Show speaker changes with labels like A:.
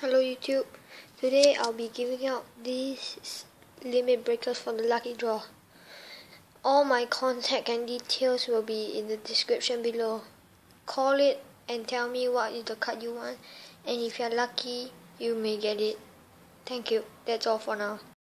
A: Hello YouTube. Today I'll be giving out these limit breakers for the lucky draw. All my contact and details will be in the description below. Call it and tell me what is the card you want and if you're lucky you may get it. Thank you. That's all for now.